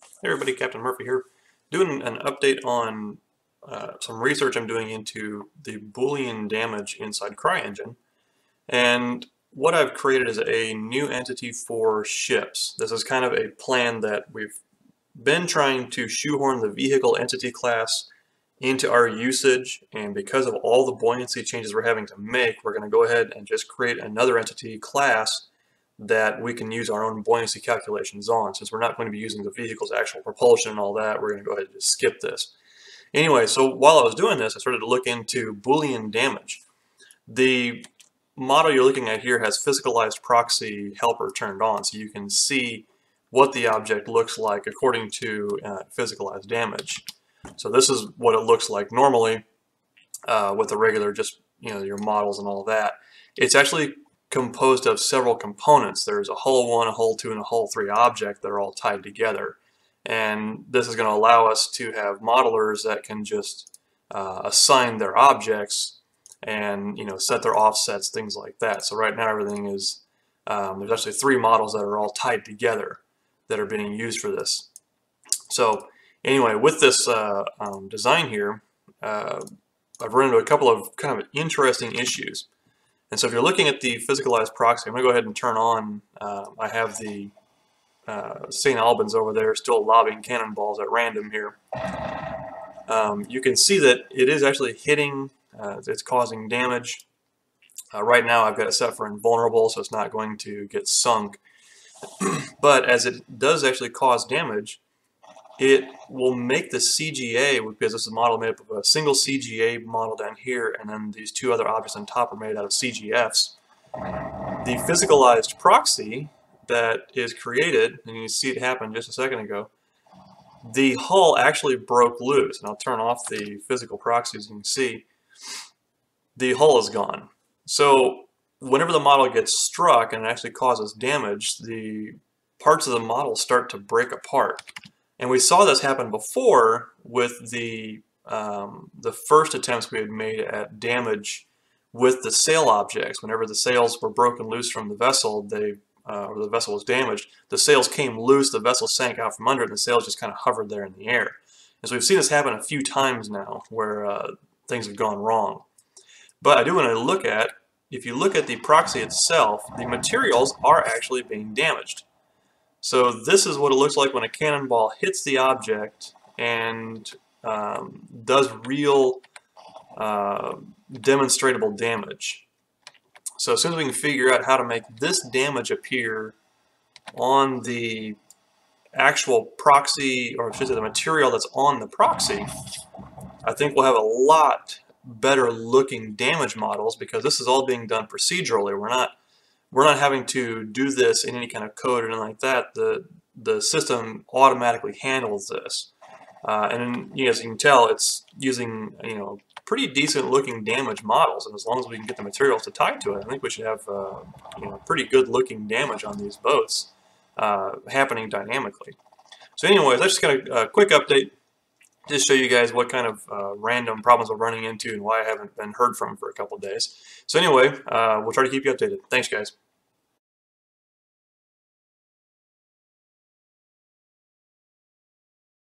Hey everybody, Captain Murphy here. Doing an update on uh, some research I'm doing into the Boolean damage inside CryEngine. And what I've created is a new entity for ships. This is kind of a plan that we've been trying to shoehorn the vehicle entity class into our usage and because of all the buoyancy changes we're having to make we're going to go ahead and just create another entity class that we can use our own buoyancy calculations on. Since we're not going to be using the vehicle's actual propulsion and all that, we're going to go ahead and just skip this. Anyway, so while I was doing this, I started to look into Boolean damage. The model you're looking at here has physicalized proxy helper turned on, so you can see what the object looks like according to uh, physicalized damage. So this is what it looks like normally uh, with the regular, just you know, your models and all that. It's actually composed of several components. There's a hull 1, a hull 2, and a hull 3 object that are all tied together. And this is going to allow us to have modelers that can just uh, assign their objects and you know set their offsets, things like that. So right now everything is, um, there's actually three models that are all tied together that are being used for this. So anyway, with this uh, um, design here, uh, I've run into a couple of kind of interesting issues. And so if you're looking at the physicalized proxy, I'm going to go ahead and turn on, uh, I have the uh, St. Albans over there still lobbing cannonballs at random here. Um, you can see that it is actually hitting, uh, it's causing damage. Uh, right now I've got it set for invulnerable, so it's not going to get sunk. but as it does actually cause damage, it will make the CGA, because this is a model made up of a single CGA model down here, and then these two other objects on top are made out of CGFs. The physicalized proxy that is created, and you see it happen just a second ago, the hull actually broke loose. And I'll turn off the physical proxy as you can see. The hull is gone. So whenever the model gets struck and it actually causes damage, the parts of the model start to break apart. And we saw this happen before with the, um, the first attempts we had made at damage with the sail objects. Whenever the sails were broken loose from the vessel, they uh, or the vessel was damaged, the sails came loose, the vessel sank out from under it, and the sails just kind of hovered there in the air. And so we've seen this happen a few times now where uh, things have gone wrong. But I do want to look at, if you look at the proxy itself, the materials are actually being damaged. So this is what it looks like when a cannonball hits the object and um, does real uh, demonstrable damage. So as soon as we can figure out how to make this damage appear on the actual proxy, or should say the material that's on the proxy, I think we'll have a lot better looking damage models because this is all being done procedurally. We're not we're not having to do this in any kind of code or anything like that. The, the system automatically handles this. Uh, and you as you can tell, it's using you know pretty decent looking damage models, and as long as we can get the materials to tie to it, I think we should have uh, you know pretty good looking damage on these boats uh, happening dynamically. So anyways, I just got a, a, quick update, just show you guys what kind of uh, random problems we're running into and why I haven't been heard from for a couple days. So anyway, uh, we'll try to keep you updated. Thanks guys.